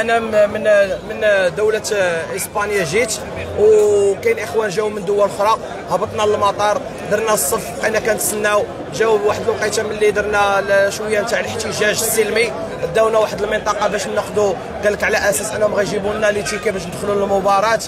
أنا من من دوله اسبانيا جيت وكاين اخوان جاو من دول أخرى. هبطنا للمطار درنا الصف بقينا كنتسناو. جاو واحد الوقيته ملي درنا شوية نتاع الاحتجاج السلمي داونا واحد المنطقة باش ناخذوا قال لك على أساس انهم غيجيبوا لنا les tickets باش ندخلوا للمباراه.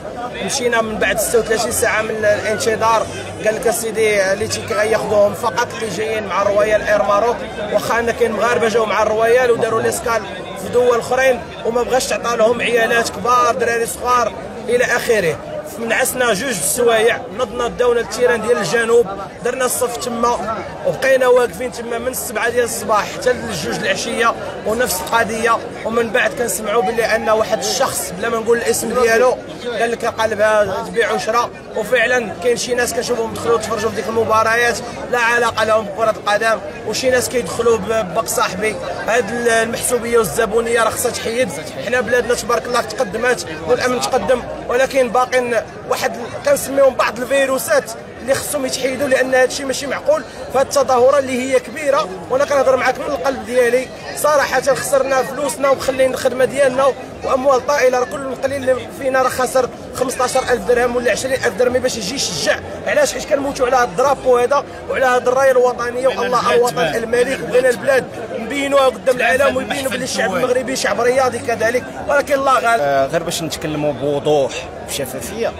مشينا من بعد 36 ساعة من الانتظار. قال لك أسيدي les tickets غياخذوهم فقط اللي جايين مع الرويال إير ماروك. واخا ان كاين مغاربة جاو مع الرويال وداروا l'escale في دول أخرين وما بغاش تعطى لهم عيالات كبار دراري صغار إلى آخره. منعسنا جوج السوايع نضنا داونا ال terrain ديال الجنوب درنا الصف تما وبقينا واقفين تما من السبعة ديال الصباح حتى للجوج العشية ونفس القضية. ومن بعد كنسمعوا باللي أن واحد الشخص بلا ما نقول الاسم ديالو قال لك قلبها تبيع وشرا وفعلا كاين شي ناس كنشوفهم دخلوا تفرجوا في ديك المباريات لا علاقة لهم بكرة القدم وشي ناس كيدخلوا بباك صاحبي. هاد المحسوبية والزبونية راه خصها تحيد. حنا بلادنا تبارك الله تقدمات والأمن تقدم ولكن باقين واحد كنسميهم بعض الفيروسات اللي خصهم يتحيدوا لأن هذا الشيء ماشي معقول. فهاد التظاهره اللي هي كبيرة وأنا كنهضر معاك من القلب ديالي. صراحة خسرنا فلوسنا ومخلين الخدمة ديالنا وأموال طائلة راه كل قليل اللي فينا راه خسر 15000 درهم ولا 20000 درهم باش يجي يشجع. علاش؟ حيت كنموتوا على هذا الدرابو هذا وعلى هذه الراية الوطنية والله الوطن الملك وبغينا البلاد. نبينوها قدام العالم ويبينوا بلي الشعب المغربي شعب رياضي كذلك. ولكن الله غالب. آه، غير باش نتكلموا بوضوح بشفافية.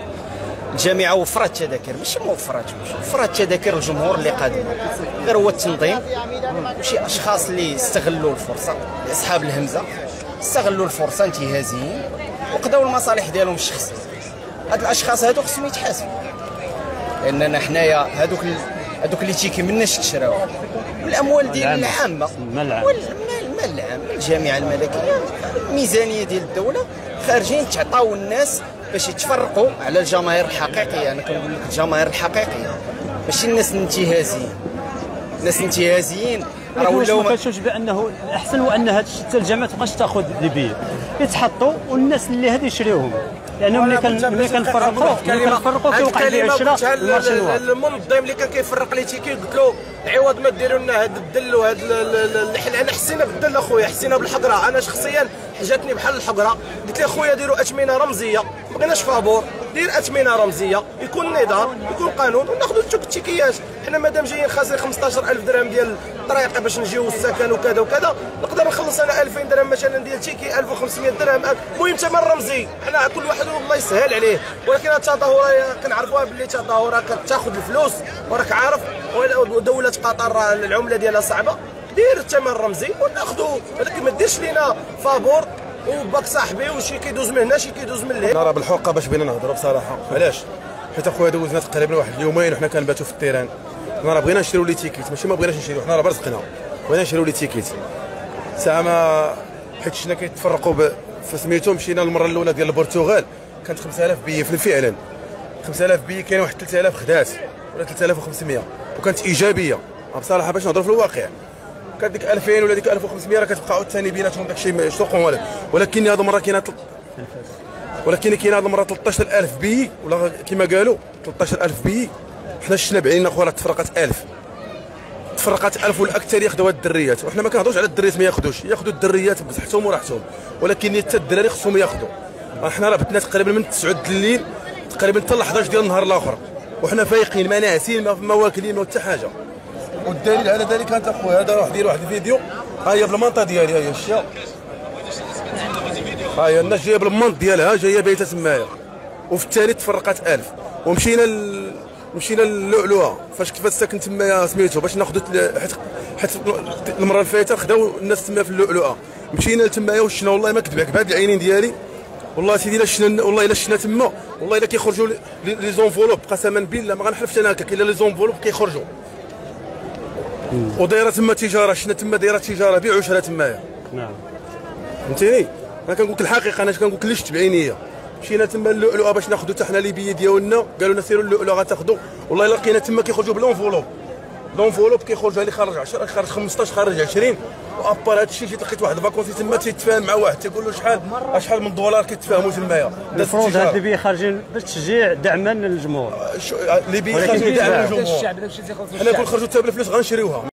الجامعة وفرت تذاكر ماشي ما وفراتش وفرت تذاكر الجمهور اللي قادم غير هو التنظيم وشي أشخاص اللي استغلوا الفرصة أصحاب الهمزة استغلوا الفرصة انتهازيين وقضاو المصالح ديالهم الشخصية. هاد الأشخاص هادو خصهم يتحاسبوا. لأننا حنايا هادوك هادوك اللي تيكي مناش تشراو. والاموال ديال العامة المال العام. والمال المال العام الجامعة الملكية الميزانيه ديال الدولة خارجين تعطاو الناس باش يتفرقوا على الجماهير الحقيقية. أنا كنقول لك الجماهير الحقيقية. ماشي الناس الانتهازيين. الناس الانتهازيين راه ولاو ما كتشوفش بأنه الأحسن هو أن هاد حتى الجامعة ما تبقاش تأخذ لي بي يتحطوا والناس اللي هادي يشريوهم. لأنه ملي كان ملي كنفرقوا ملي كنفرقوا كيوقع ال marché noir المنظم اللي كان كيفرق les tickets قلت له عوض ما ديروا لنا هذا الدل وهذا إحنا حسينا بالدل اخويا حسينا بالحقرة. أنا شخصيا جاتني بحال الحقرة. قلت له خويا ديروا اثمنه رمزية. ما بغيناش فابور. دير اثمنه رمزية. يكون نظام يكون قانون وناخذوا التوك التيكيات حنا مادام جايين خاسرين 15000 درهم ديال الطريقة باش نجيو السكن وكذا وكذا نقدر نخلص أنا 2000 درهم مثلا ديال ticket 1500 درهم. المهم ثمن رمزي حنا كل واحد الله يسهل عليه. ولكن التظاهره كنعرفوها باللي تظاهره كتاخذ الفلوس. وراك عارف ودوله قطر راه العملة ديالها صعبة. دير الثمن الرمزي وناخذوا ولكن ما ديرش لينا فابور وباك صاحبي وشي كيدوز من هنا شي كيدوز من لهنا. نرى بالحقه باش بغينا نهضروا بصراحة. علاش؟ حيت أخويا دوزنا تقريبا واحد اليومين وحنا كنباتوا في ال terrain حنا راه بغينا نشريو les tickets. ماشي ما بغيناش نشريو حنا راه برزقنا بغينا نشريو les tickets. ساعه ما حيت شفنا كيتفرقوا في سميتو مشينا المره الأولى ديال البرتغال. كانت 5000 بي فعلا. 5000 بي كاين واحد 3000 خدات ولا 3500 وكانت إيجابية. بصراحه باش نهضروا في الواقع. كانت ديك 2000 ولا ديك 1500 راه كتبقى عاوتاني بيناتهم داكشي سوق ولا ولكن هذه المرة كاينة ولكن كاين هذه المرة 13000 بي ولا كما قالوا 13000 بي. حنا شفنا بعيننا اخويا راه تفرقت 1000 تفرقت 1000 والأكثر ياخذوها الدريات. وحنا ما كنهضروش على الدريات ما ياخذوش ياخذوا الدريات بصحتهم وراحتهم. ولكن حتى الدراري خصهم ياخذوا حنا راه بتنا تقريبا من 9 د الليل تقريبا حتى ل 11 ديال النهار الآخر. وحنا فايقين ما ناعسين ما واكلين ما حتى حاجة. والدليل على ذلك أنت أخويا هذا واحد دير واحد الفيديو. ها هي بالمنطقة ديالي ها هي الشيا ها هي الناس جاية بالمنط ديالها جاية بايته تمايا وفي الثاني تفرقت 1000 ومشينا ل... مشينا للؤلؤة. فاش كيفاش ساكن تما سميتو؟ باش ناخذ حيت حيت المرة اللي فاتت خداو الناس تما في اللؤلؤة. مشينا لتمايا وشنا والله ما كذبك بهاد العينين ديالي. والله سيدي إلا شنا والله إلا شنا تما. والله إلا كيخرجوا les- enveloppes. قسما بالله ما غنحلفش أنا هكاك. إلا les enveloppes كيخرجوا. ودايرة تما تجارة. شنا تما دايرة تجارة. بيع وشرا تمايا نعم. فهمتيني؟ أنا كنقول لك الحقيقة. أنا كنقول لك اللي شفت بعينيا مشينا تما اللؤلؤة باش ناخذوا حتى حنا لي بي ديالنا. قالوا لنا سيروا اللؤلؤة غتاخذوا والله إلا لقينا تما كيخرجوا ب l'enveloppe. l'enveloppe كيخرج اللي خارج 10 خارج 15 خارج 20 و à part هذا الشيء جيت لقيت واحد الفاكونسي تما تيتفاهم مع واحد تيقول له شحال شحال من دولار كيتفاهموا تمايا المفروض هاد اللي بي خارجين بالتشجيع دعما للجمهور. شو- لي بي ولكن خارجين بقى؟ الجمهور حنا كون خرجوا حتى بالفلوس غنشريوها.